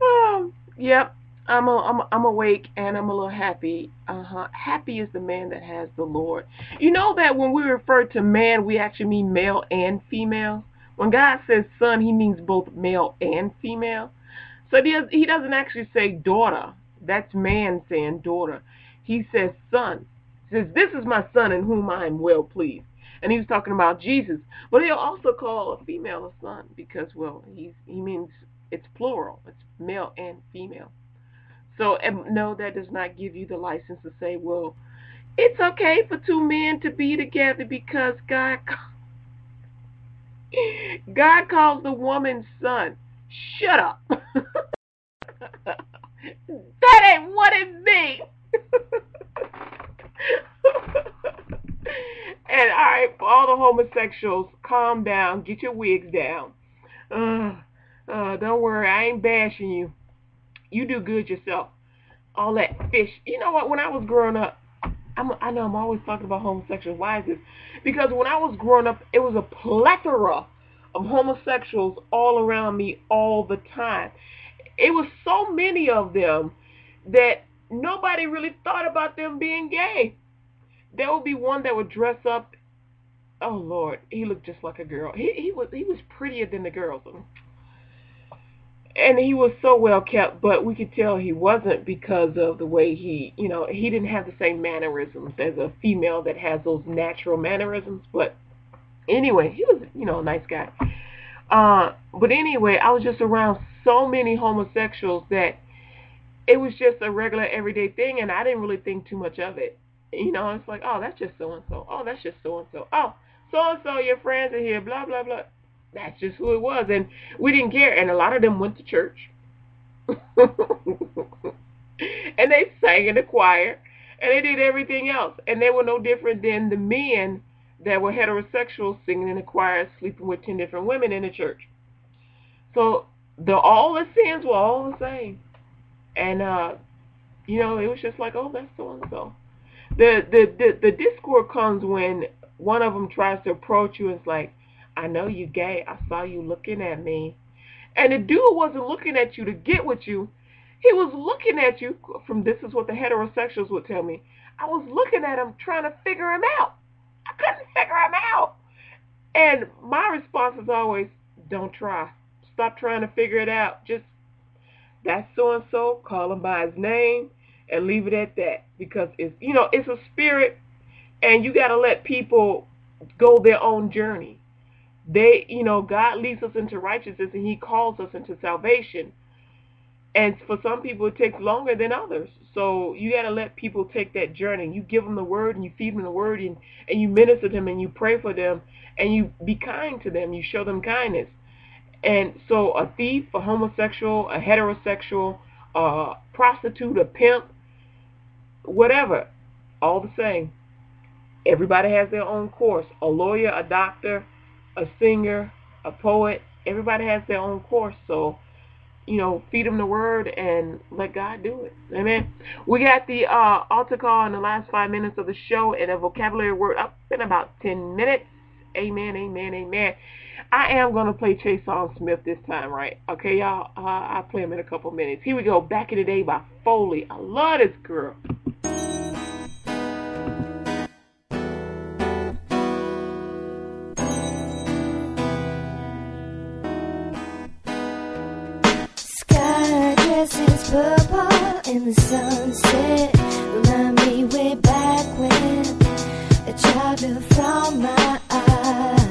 Um, yep, I'm a, I'm a, I'm awake and I'm a little happy. Uh huh. Happy is the man that has the Lord. You know that when we refer to man, we actually mean male and female. When God says son, He means both male and female. So he doesn't actually say daughter. That's man saying daughter he says son. He says, This is my son in whom I am well pleased. And he was talking about Jesus. But he'll also call a female a son because, well, he's, he means it's plural. It's male and female. So, no, that does not give you the license to say, well, it's okay for two men to be together because God, God calls the woman son. Shut up. that ain't what it means. And all right, for all the homosexuals, calm down, get your wigs down. Uh, uh, don't worry, I ain't bashing you. You do good yourself. All that fish. You know what? When I was growing up, I'm, I know I'm always talking about homosexuals. Why is this? Because when I was growing up, it was a plethora of homosexuals all around me all the time. It was so many of them that nobody really thought about them being gay. There would be one that would dress up. Oh Lord, he looked just like a girl. He he was he was prettier than the girls, and he was so well kept. But we could tell he wasn't because of the way he, you know, he didn't have the same mannerisms as a female that has those natural mannerisms. But anyway, he was, you know, a nice guy. Uh, but anyway, I was just around so many homosexuals that it was just a regular everyday thing, and I didn't really think too much of it. You know, it's like, oh, that's just so and so. Oh, that's just so and so. Oh, so and so, your friends are here. Blah blah blah. That's just who it was, and we didn't care. And a lot of them went to church, and they sang in the choir, and they did everything else, and they were no different than the men that were heterosexual singing in the choir, sleeping with ten different women in the church. So the all the sins were all the same. And uh, you know, it was just like, oh, that's so and so. The, the the the discord comes when one of them tries to approach you and it's like, I know you gay. I saw you looking at me. And the dude wasn't looking at you to get with you. He was looking at you from this is what the heterosexuals would tell me. I was looking at him trying to figure him out. I couldn't figure him out. And my response is always, don't try. Stop trying to figure it out. Just that's so and so, call him by his name and leave it at that. Because it's you know it's a spirit and you got to let people go their own journey. They you know god leads us into righteousness and he calls us into salvation. And for some people it takes longer than others. So you got to let people take that journey. You give them the word and you feed them the word and, and you minister to them and you pray for them and you be kind to them. You show them kindness. And so a thief, a homosexual, a heterosexual, a prostitute, a pimp, whatever, all the same. Everybody has their own course. A lawyer, a doctor, a singer, a poet, everybody has their own course. So, you know, feed them the word and let God do it. Amen. We got the uh, altar call in the last five minutes of the show and a vocabulary word up in about 10 minutes. Amen, amen, amen. I am going to play Chase Song Smith this time, right? Okay, y'all? Uh, I'll play him in a couple minutes. Here we go. Back in the Day by Foley. I love this girl. Sky dresses purple in the sunset. Remind me way back when a child from my when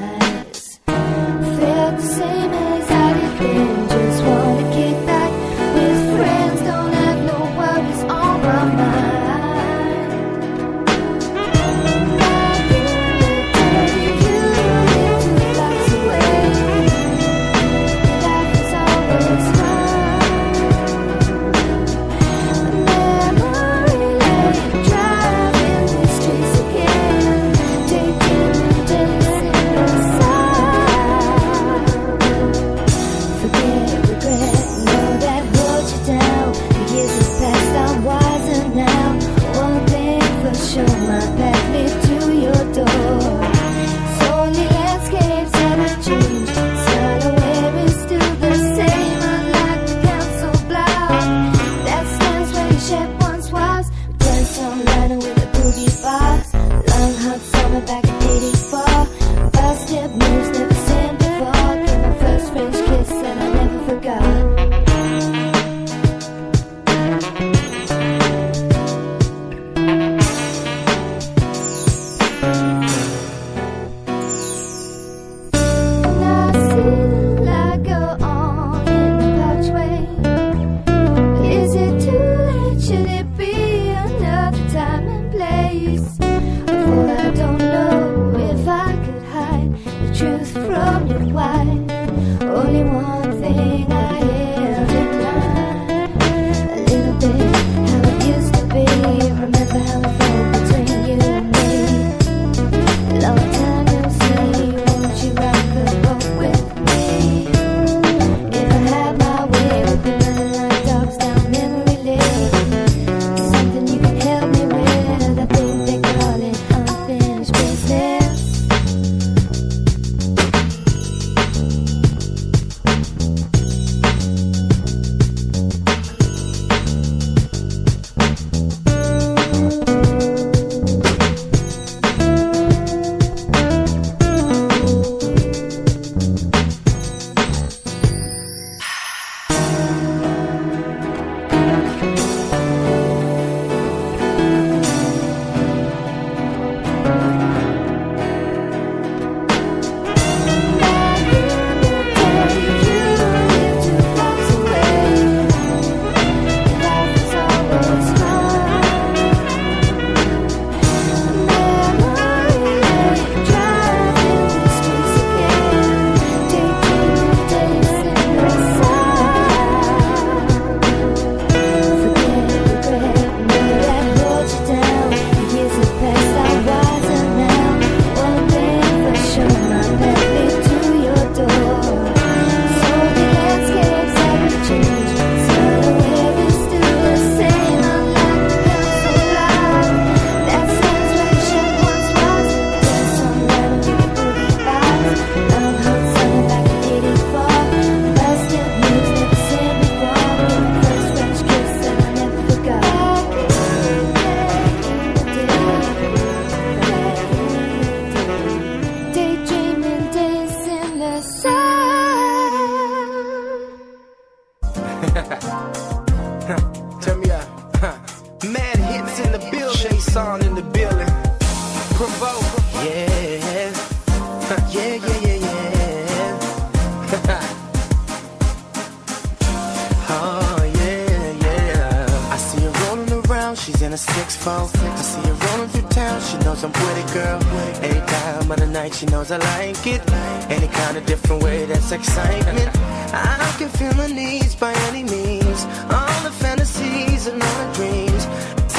she knows I like it. Any kind of different way, that's excitement. I can feel my needs by any means. All the fantasies and all the dreams.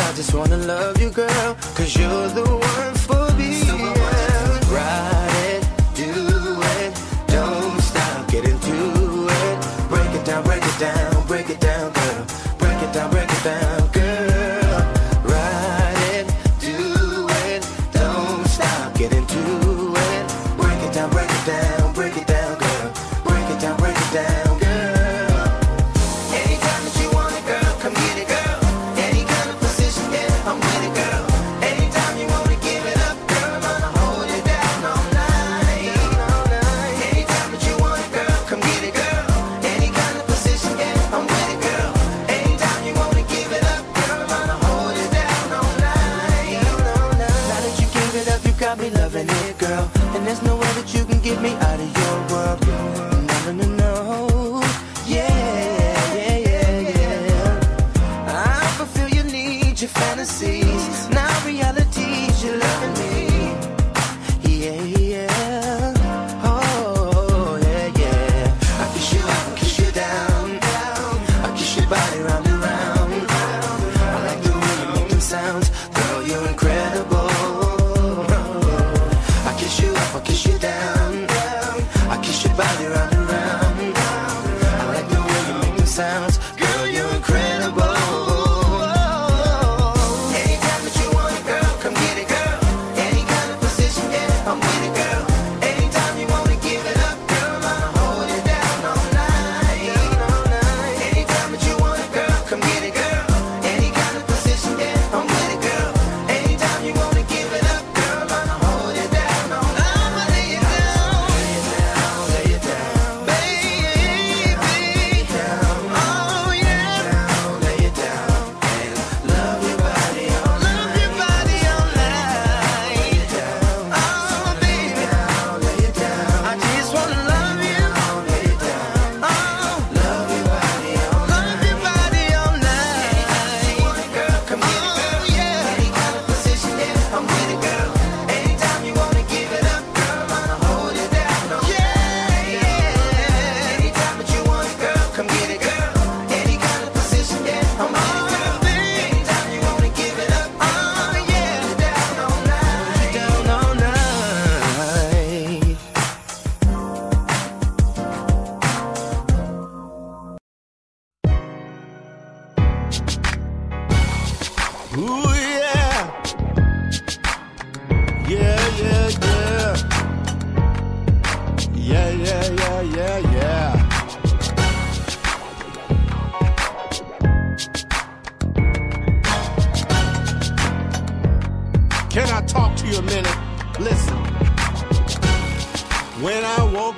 I just wanna love you, girl, cause you're the one for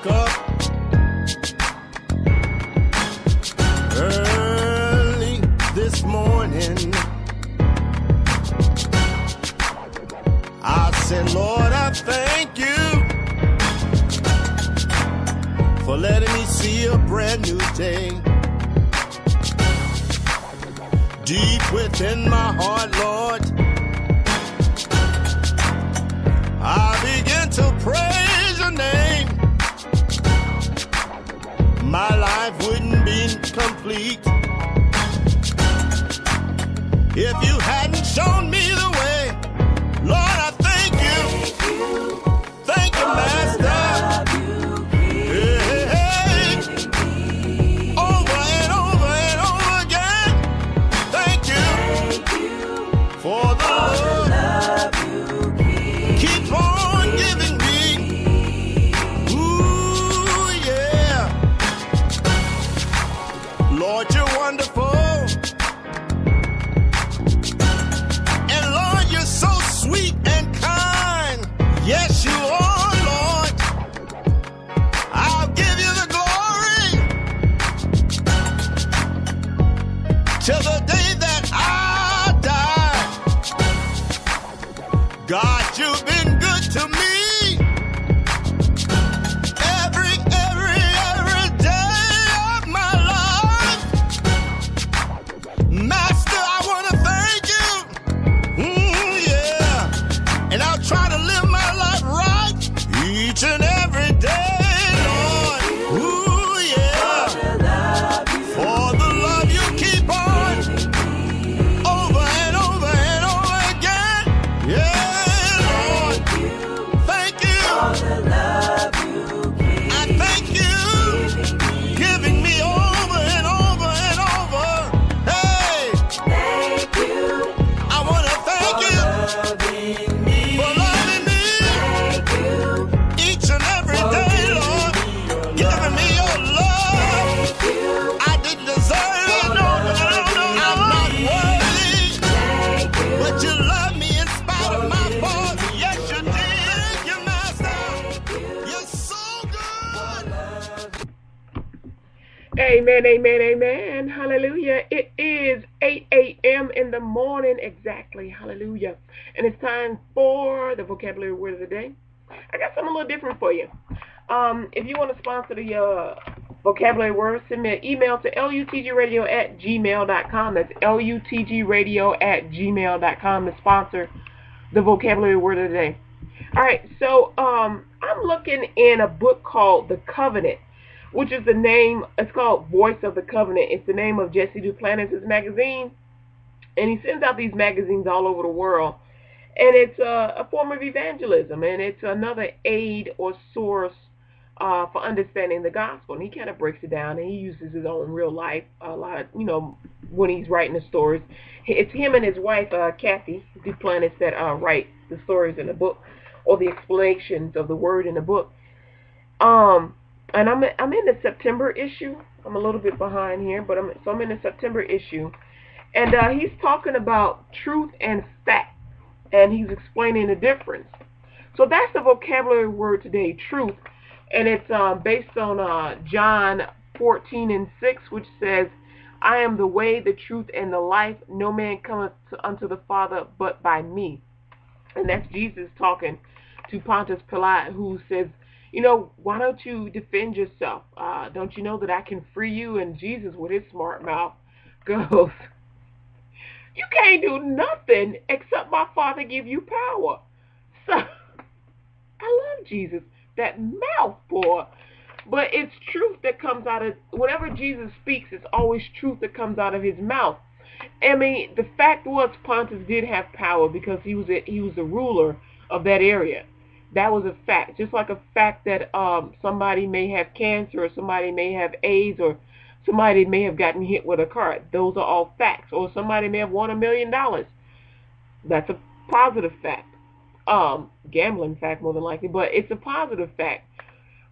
up 我的 exactly. Hallelujah. And it's time for the vocabulary word of the day. I got something a little different for you. Um, if you want to sponsor the uh, vocabulary word, send me an email to lutgradio at gmail.com. That's lutgradio at gmail.com to sponsor the vocabulary word of the day. All right, so um, I'm looking in a book called The Covenant which is the name, it's called Voice of the Covenant. It's the name of Jesse Duplantis' magazine. And he sends out these magazines all over the world. And it's a, a form of evangelism. And it's another aid or source uh, for understanding the gospel. And he kind of breaks it down and he uses his own real life a lot, you know, when he's writing the stories. It's him and his wife, uh, Cathy Duplantis, that uh, write the stories in the book or the explanations of the word in the book. Um, and I'm I'm in the September issue. I'm a little bit behind here, but I'm so I'm in the September issue, and uh, he's talking about truth and fact, and he's explaining the difference. So that's the vocabulary word today, truth, and it's uh, based on uh, John 14 and 6, which says, "I am the way, the truth, and the life. No man cometh unto the Father but by me." And that's Jesus talking to Pontius Pilate, who says you know, why don't you defend yourself? Uh, don't you know that I can free you? And Jesus, with his smart mouth, goes, you can't do nothing except my Father give you power. So, I love Jesus. That mouth, boy. But it's truth that comes out of, whatever Jesus speaks, it's always truth that comes out of his mouth. I mean, the fact was Pontius did have power because he was a, he was the ruler of that area. That was a fact. Just like a fact that um, somebody may have cancer or somebody may have AIDS or somebody may have gotten hit with a car. Those are all facts. Or somebody may have won a million dollars. That's a positive fact. Um, gambling fact more than likely, but it's a positive fact.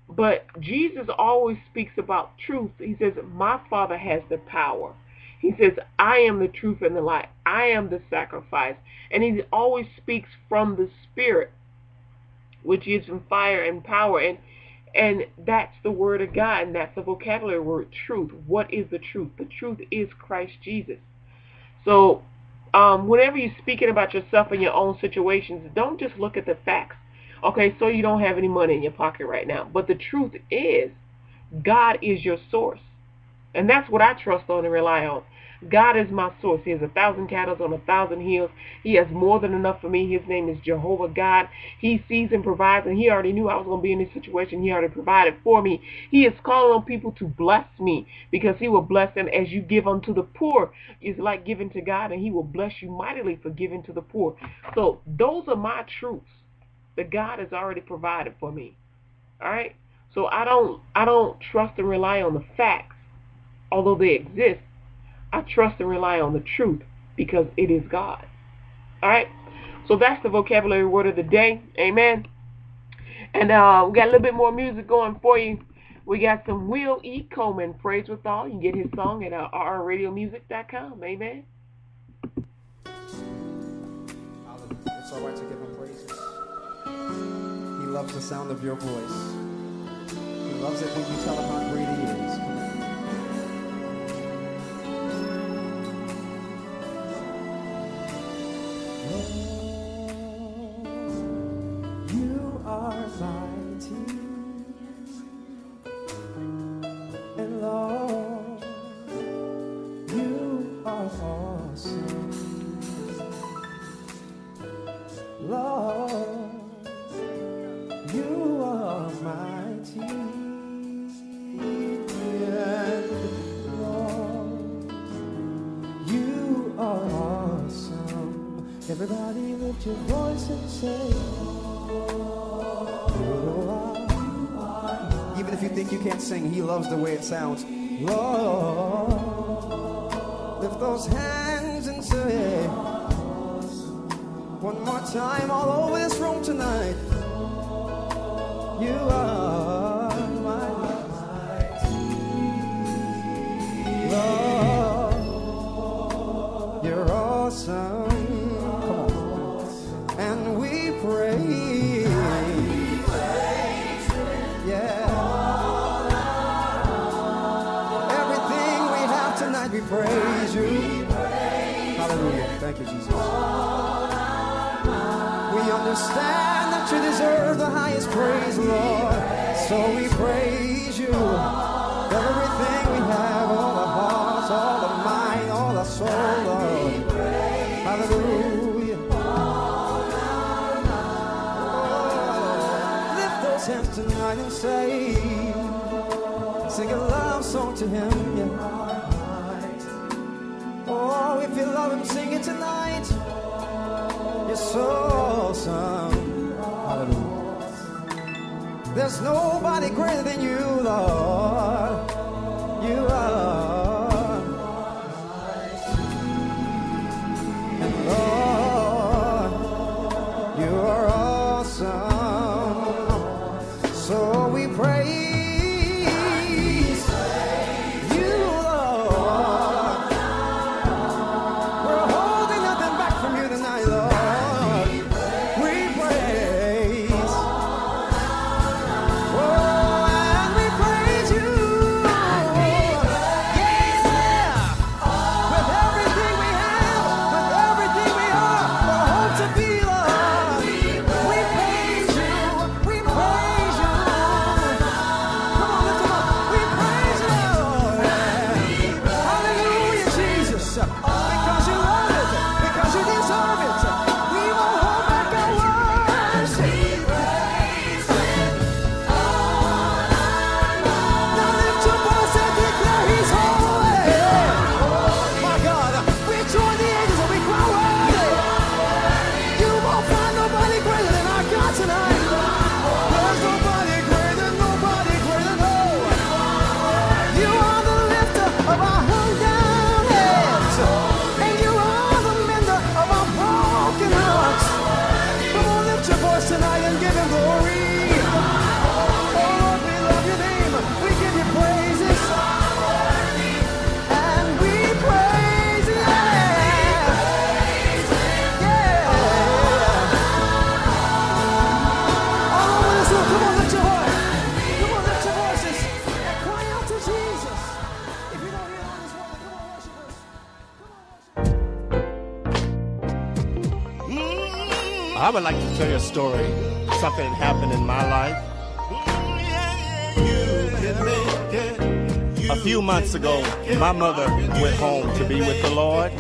But Jesus always speaks about truth. He says, My Father has the power. He says, I am the truth and the light. I am the sacrifice. And he always speaks from the Spirit which gives him fire and power. And And that's the word of God, and that's the vocabulary word, truth. What is the truth? The truth is Christ Jesus. So, um, whenever you're speaking about yourself and your own situations, don't just look at the facts. Okay, so you don't have any money in your pocket right now. But the truth is, God is your source. And that's what I trust on and rely on. God is my source. He has a thousand cattle on a thousand hills. He has more than enough for me. His name is Jehovah God. He sees and provides, and He already knew I was going to be in this situation. He already provided for me. He is calling on people to bless me because He will bless them as you give unto the poor. It's like giving to God, and He will bless you mightily for giving to the poor. So those are my truths that God has already provided for me. All right. So I don't I don't trust and rely on the facts, although they exist. I trust and rely on the truth because it is God. All right. So that's the vocabulary word of the day. Amen. And uh, we got a little bit more music going for you. We got some Will E. Coleman, Praise with All. You can get his song at uh, rradiomusic.com. Amen. It's all right to give him praises. He loves the sound of your voice. He loves it when you tell him how great he are mighty and Lord, you are awesome. Lord, you are mighty. And Lord, you are awesome. Everybody lift your voice and say, think you can't sing, he loves the way it sounds. Lord, lift those hands and say, one more time all over this room tonight. You are my Lord. You're awesome. Praise, Lord. So we praise you. Everything we have, all the hearts, all the mind, all the soul, Lord. Hallelujah. Oh, lift those hands tonight and say, sing a love song to him. Yeah. Oh, if you love him, sing it tonight. You're so awesome. There's nobody greater than you, Lord. Would like to tell you a story, something that happened in my life. A few months ago, my mother went home to be with the Lord.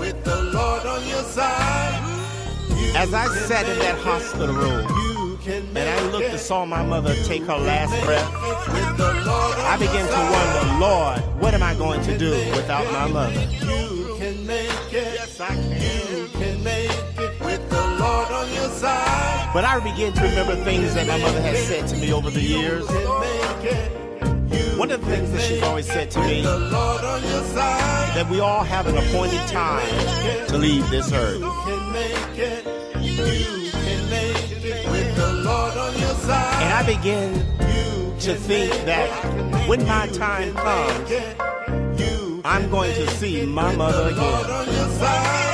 As I sat in that hospital room and I looked and saw my mother take her last breath, I began to wonder, Lord, what am I going to do without my mother? But I begin to remember things that my mother has said to me over the years. One of the things that she's always said to me that we all have an appointed time to leave this earth. And I begin to think that when my time comes, I'm going to see my mother again.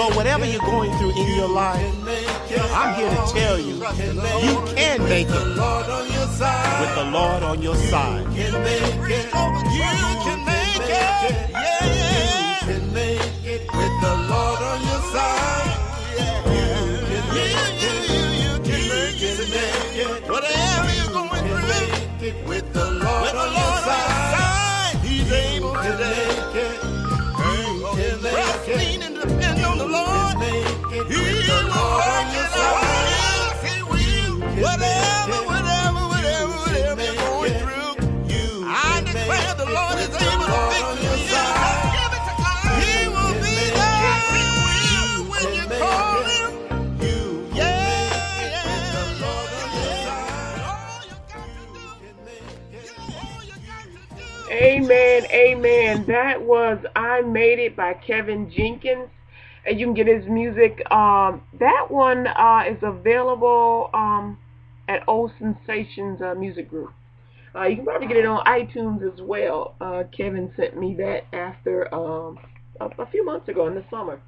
So whatever you're going through in your life, I'm here to tell you, you can make it with the Lord on your side. You can make it. Yeah, yeah. You can make it with the Lord on your side. Amen, amen. That was I Made It by Kevin Jenkins. And you can get his music. Um, that one uh, is available um, at Old Sensations uh, Music Group. Uh, you can probably get it on iTunes as well. Uh, Kevin sent me that after um, a, a few months ago in the summer.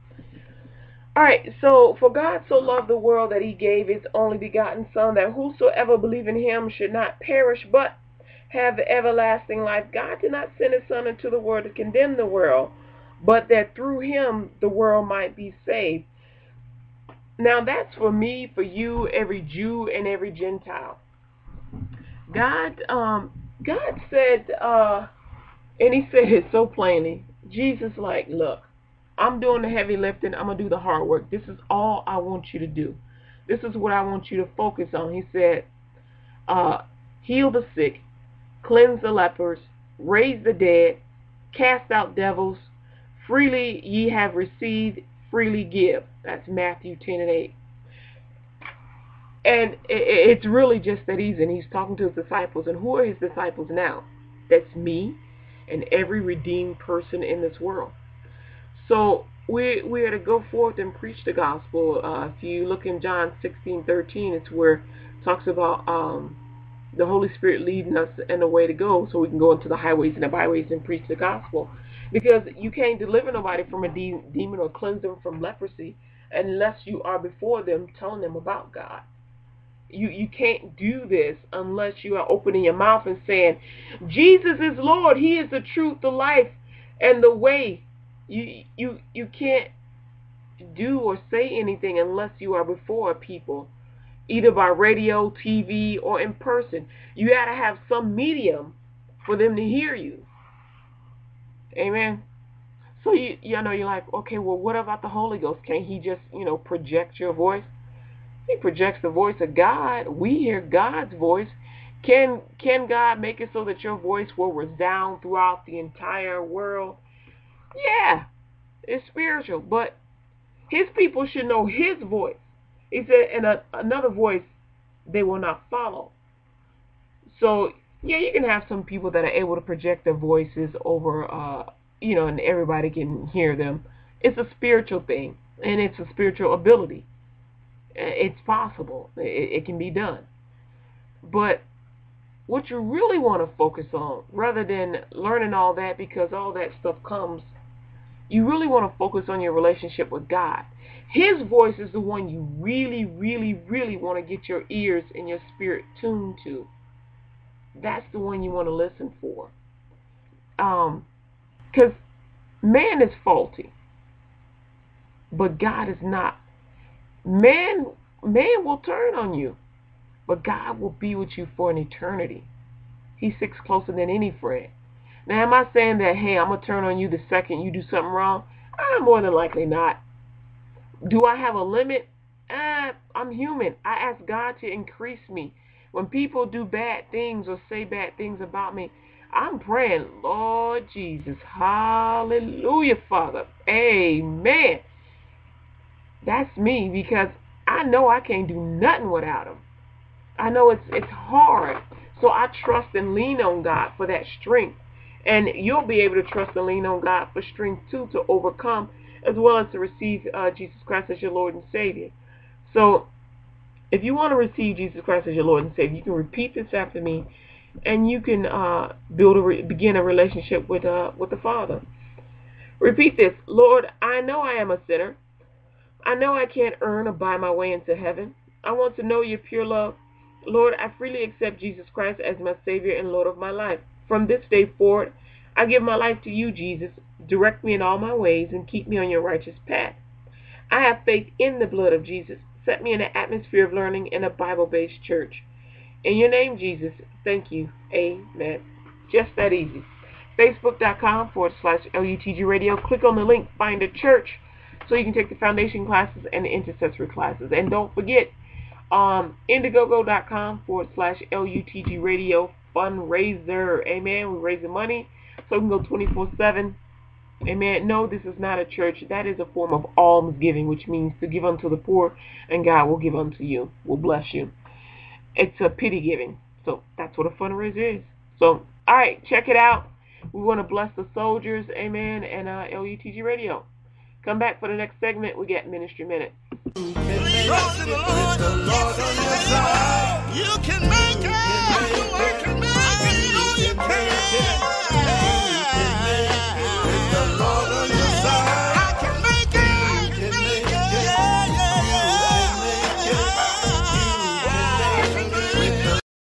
All right, so for God so loved the world that he gave his only begotten Son, that whosoever believe in him should not perish, but have everlasting life. God did not send his Son into the world to condemn the world, but that through him the world might be saved. Now that's for me, for you, every Jew and every Gentile. God, um, God said, uh, and He said it so plainly. Jesus, like, look, I'm doing the heavy lifting. I'm gonna do the hard work. This is all I want you to do. This is what I want you to focus on. He said, uh, heal the sick, cleanse the lepers, raise the dead, cast out devils. Freely ye have received, freely give. That's Matthew 10 and 8. And it's really just that easy. And he's talking to his disciples. And who are his disciples now? That's me and every redeemed person in this world. So we we are to go forth and preach the gospel. Uh, if you look in John 16:13, it's where it talks about um, the Holy Spirit leading us in the way to go, so we can go into the highways and the byways and preach the gospel. Because you can't deliver nobody from a de- demon or cleanse them from leprosy unless you are before them telling them about God. You you can't do this unless you are opening your mouth and saying, Jesus is Lord. He is the truth, the life, and the way. You you you can't do or say anything unless you are before people, either by radio, TV, or in person. You got to have some medium for them to hear you. Amen. So you you know you're like, okay, well, what about the Holy Ghost? Can't he just you know project your voice? He projects the voice of God. We hear God's voice. Can can God make it so that your voice will resound throughout the entire world? Yeah, it's spiritual, but his people should know his voice. He said, and a, another voice they will not follow. So yeah, you can have some people that are able to project their voices over, uh, you know, and everybody can hear them. It's a spiritual thing, and it's a spiritual ability. It's possible. It, it can be done. But what you really want to focus on, rather than learning all that because all that stuff comes, you really want to focus on your relationship with God. His voice is the one you really, really, really want to get your ears and your spirit tuned to. That's the one you want to listen for. Um, because man is faulty, but God is not. Man, man will turn on you, but God will be with you for an eternity. He sticks closer than any friend. Now, am I saying that, hey, I'm going to turn on you the second you do something wrong? I'm more than likely not. Do I have a limit? Uh, I'm human. I ask God to increase me. When people do bad things or say bad things about me, I'm praying, Lord Jesus, hallelujah, Father, amen. That's me because I know I can't do nothing without him. I know it's it's hard. So I trust and lean on God for that strength. And you'll be able to trust and lean on God for strength too to overcome as well as to receive uh, Jesus Christ as your Lord and Savior. So if you want to receive Jesus Christ as your Lord and Savior, you can repeat this after me and you can uh, build a begin a relationship with uh, with the Father. Repeat this, Lord. I know I am a sinner. I know I can't earn or buy my way into heaven. I want to know your pure love. Lord, I freely accept Jesus Christ as my Savior and Lord of my life. From this day forward, I give my life to you, Jesus. Direct me in all my ways and keep me on your righteous path. I have faith in the blood of Jesus. Set me in an atmosphere of learning in a Bible based church. In your name, Jesus, thank you. Amen. Just that easy. Facebook.com forward slash LUTG radio. Click on the link, find a church, so you can take the foundation classes and the intercessory classes. And don't forget, um, Indiegogo.com forward slash LUTG radio fundraiser. Amen. We're raising money so we can go 24 7. Amen. No, this is not a church. That is a form of almsgiving, which means to give unto the poor, and God will give unto you, will bless you it's a pity giving. So that's what a fundraiser is. So, all right, check it out. We want to bless the soldiers, amen, and uh, LUTG Radio. Come back for the next segment. We get Ministry Minute. Trust in the Lord.